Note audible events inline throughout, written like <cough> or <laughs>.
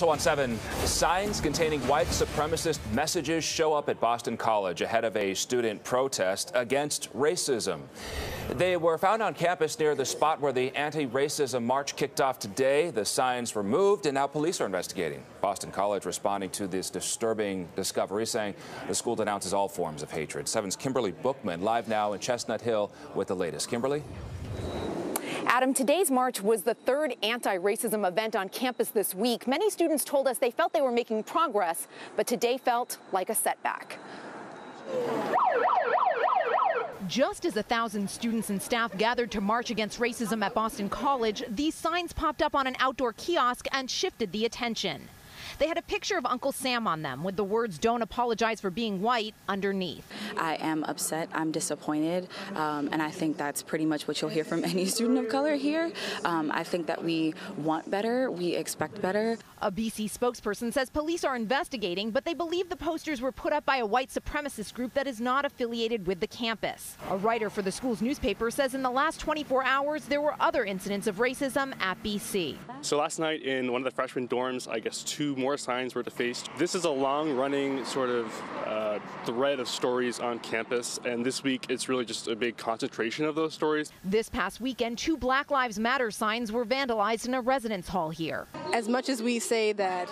So on 7, signs containing white supremacist messages show up at Boston College ahead of a student protest against racism. They were found on campus near the spot where the anti-racism march kicked off today. The signs removed and now police are investigating. Boston College responding to this disturbing discovery, saying the school denounces all forms of hatred. Seven's Kimberly Bookman live now in Chestnut Hill with the latest. Kimberly? Adam, today's march was the third anti-racism event on campus this week. Many students told us they felt they were making progress, but today felt like a setback. Just as a thousand students and staff gathered to march against racism at Boston College, these signs popped up on an outdoor kiosk and shifted the attention. They had a picture of Uncle Sam on them with the words, Don't apologize for being white, underneath. I am upset, I'm disappointed, um, and I think that's pretty much what you'll hear from <laughs> any student of color here. Um, I think that we want better, we expect better. A BC spokesperson says police are investigating, but they believe the posters were put up by a white supremacist group that is not affiliated with the campus. A writer for the school's newspaper says in the last 24 hours, there were other incidents of racism at BC. So last night in one of the freshman dorms, I guess two more signs were defaced. This is a long running sort of uh, thread of stories on campus, and this week it's really just a big concentration of those stories. This past weekend, two Black Lives Matter signs were vandalized in a residence hall here. As much as we say that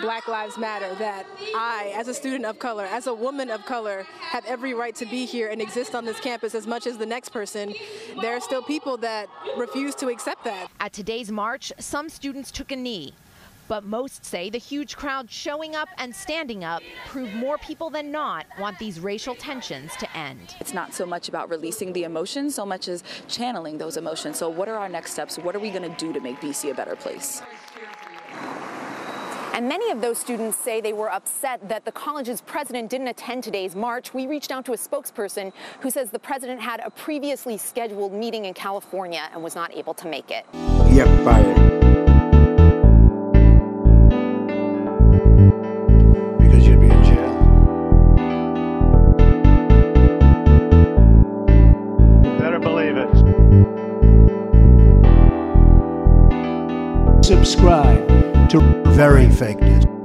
Black Lives Matter, that I, as a student of color, as a woman of color, have every right to be here and exist on this campus as much as the next person, there are still people that refuse to accept that. At today's march, some students took a knee. But most say the huge crowd showing up and standing up prove more people than not want these racial tensions to end. It's not so much about releasing the emotions, so much as channeling those emotions. So what are our next steps? What are we going to do to make BC a better place? And many of those students say they were upset that the college's president didn't attend today's march. We reached out to a spokesperson who says the president had a previously scheduled meeting in California and was not able to make it. Yep, fired. Because Subscribe to Very Fake News.